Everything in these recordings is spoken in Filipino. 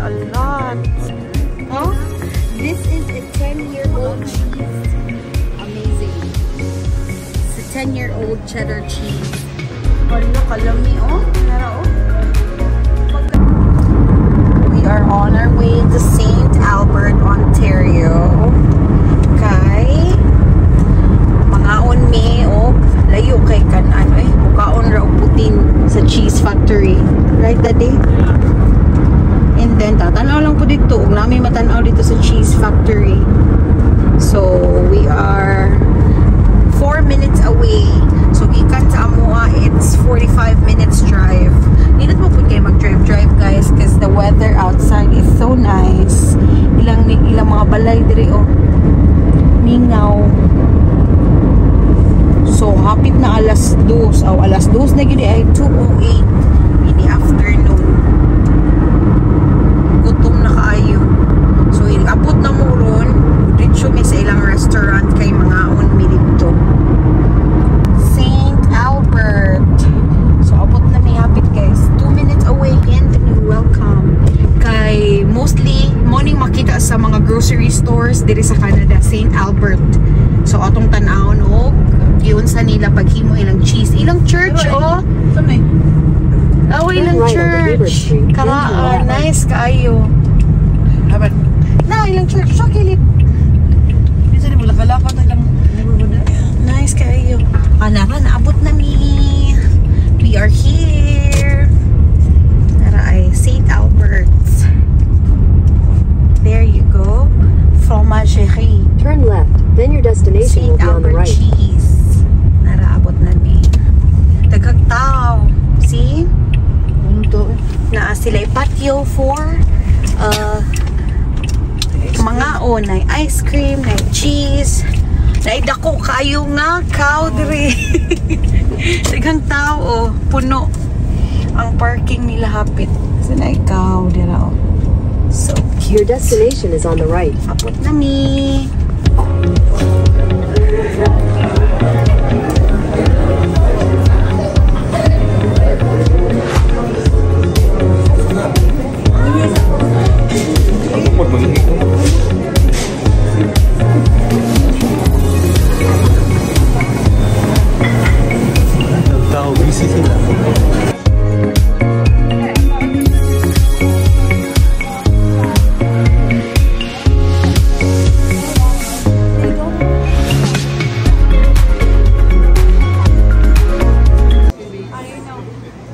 a lot. Huh? This is a 10-year-old cheese. Amazing. It's a 10-year-old cheddar cheese. Hala, kalami oh. Nara oh. We are on our way to St. Albert, Ontario. Kay mangaon mi oh layo kay kanan eh mukaon ra og putin sa cheese factory. Right daddy? And then tatanaw lang po dito ug nami matanaw dito sa cheese factory. So we are 4 minutes away. So, gikan sa Amoa, it's 45 minutes drive. Ninat mo po kayo mag-drive-drive, guys, because the weather outside is so nice. Ilang, ilang mga balay diri, oh. Ningaw. So, hapit na alas 2. O, alas 2 na gini ay 2.08 in the afternoon. Gutom na kaayo. So, abot na mo ron. Dito mi sa ilang restaurant kay mga on mi dito. St. Albert. So, abot na may hapit guys. Two minutes away and welcome. Kay mostly, morning makita sa mga grocery stores diri sa Canada, St. Albert. So, atong tanahon og yun sa nila paghimo ilang cheese. Ilang church, oh. Oh, ilang church. To the nice kaayo. Haban. Na, ilang church. So, kilit. Minsan mo lakalakad na lang neighborhood. Nice kayo. Ana ka, naabot na mi. We are here. Tara ay St. Albert's. There you go. Fromagerie. Turn left, then your destination will St. be on the Albert right. cheese. Naraabot na mi. Daghang tao. See? Ano to? Naa sila patio for uh, mga o na ice cream, na cheese, na dako kayo nga cow diri. Daghang tao oh, puno ang parking nila hapit. Sa na ikaw dira oh. So Your destination is on the right. Abot na mi.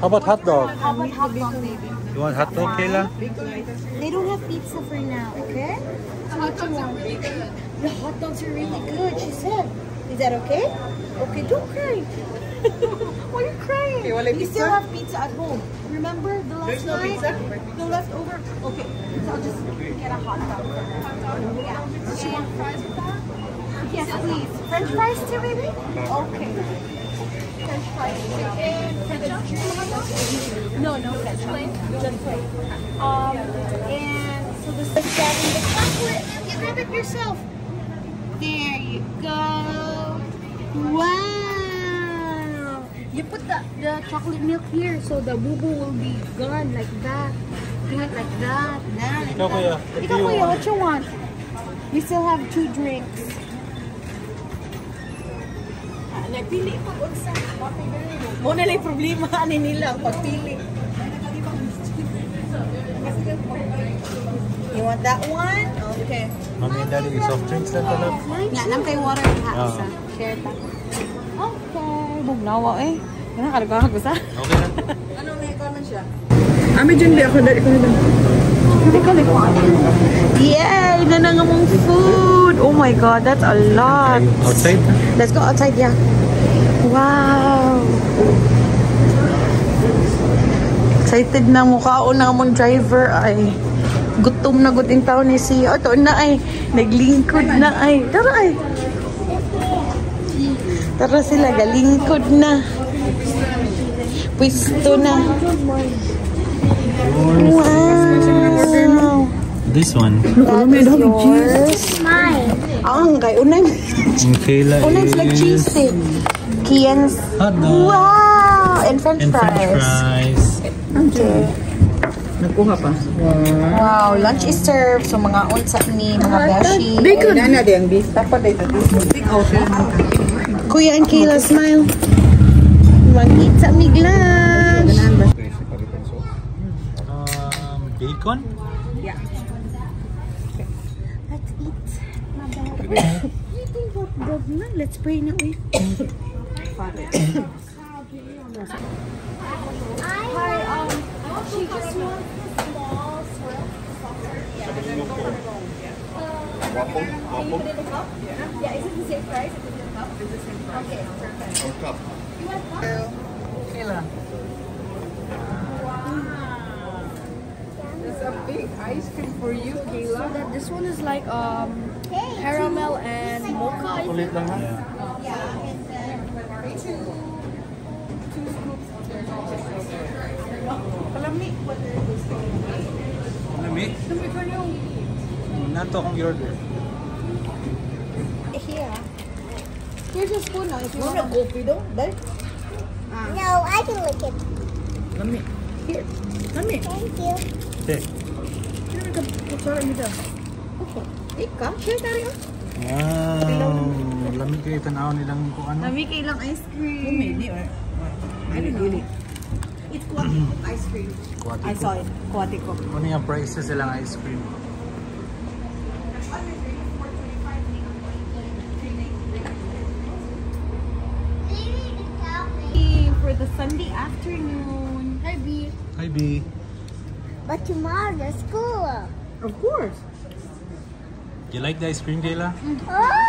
How about hot dog? How about hot dog, baby? You want hot dog, Kayla? They don't have pizza for now, okay? So what you want? The hot dogs are really good, she said. Is that okay? Okay, don't cry. Why are you crying? Okay, wala we pizza? still have pizza at home. Remember the last There's no night? pizza? No leftover? Okay, so I'll just get a hot dog. hot dog. Yeah. Does she want fries with that? Yes, please. French fries too, baby? Okay. French fries. And ketchup? No, no ketchup. Just plain. Um, and so this is getting the chocolate. You grab it yourself. There you go. Wow. You put the, the chocolate milk here so the boo-boo will be gone like that. Do it like that. Like Ikaw, kuya. that. What Ikaw, you kuya, want? what you want? We still have two drinks. Nagpili pa unsa. Mo na lang problema ani nila ang pagpili. You want that one? Okay. Mami and daddy, soft drinks lang pala. Nga, nang kay water ha. Ah. Isa. Share ta. Okay. Bugnawa eh. Ano karagahan ko sa? Okay lang. Ano may comment siya? Ami dyan di ako dali ko na Yeah, na na nga mong food. Oh my god, that's a lot. Outside? Let's go outside, yeah. Wow. Excited na mukha o na mong driver ay. Gutom na guting tao ni si Oto na ay. Naglingkod na ay. Tara ay. Tara sila galingkod na. Pwesto na. Wow. This one? That is yours. Ang kay unay. And Kayla Unay like cheese is stick. Kian's. hot dog Wow! And french and french fries. fries. Okay. Nagkuha pa. Wow, lunch is served. So mga unsa ni mga beshi. Bacon. Nana di ang beef. Dapat dito. Kuya and Kayla, smile. Mag-eat sa mig lunch. Um, bacon? Let's pray na uy. Hi, um, she just wants the small swirl. Waffle? Waffle? in the cup? Yeah, is it the same price? Is it in the cup? It's the same price. Okay, perfect. You want cup? Kayla. There's a big ice cream for you, Kayla. that this one is like um caramel and mocha. Lami? Nato akong order. Here. Here's a spoon now. If you want a coffee though, dahil. No, I can lick it. Lami. Here. Lami. Thank you. Okay. Sino ka? Kutsara mo dyan. Okay. Ika? Share tayo. Wow! Lamig kayo tanaw nilang kung ano. Lami kailang ice cream. Maybe or I don't really. It's ice cream. Kuwati I saw it. Quality ko. Ano yung prices silang ice cream? For the Sunday afternoon. Hi, B. Hi, B. But tomorrow there's school. Of course. You like the ice cream, Kayla? Oh!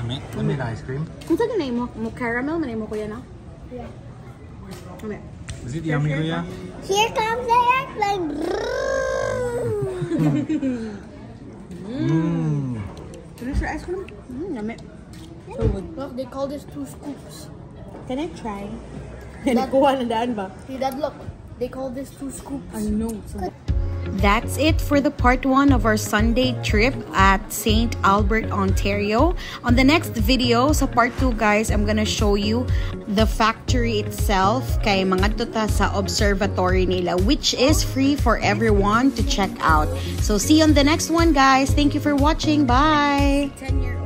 Lami? Lami na ice cream? Kung saan na mo? Mo caramel man mo kuya na? Yeah. Ano? Is it yummy, Kuya? Here comes the airplane. Mmm. Finish your ice cream? Mm, yummy. Look, they call this two scoops. Can I try? Nakuha na daan ba? See, Dad, look. They call this two scoops. I know. That's it for the part one of our Sunday trip at St. Albert, Ontario. On the next video, sa part two guys, I'm gonna show you the factory itself kay mga tuta sa observatory nila which is free for everyone to check out. So see you on the next one guys. Thank you for watching. Bye! 10 year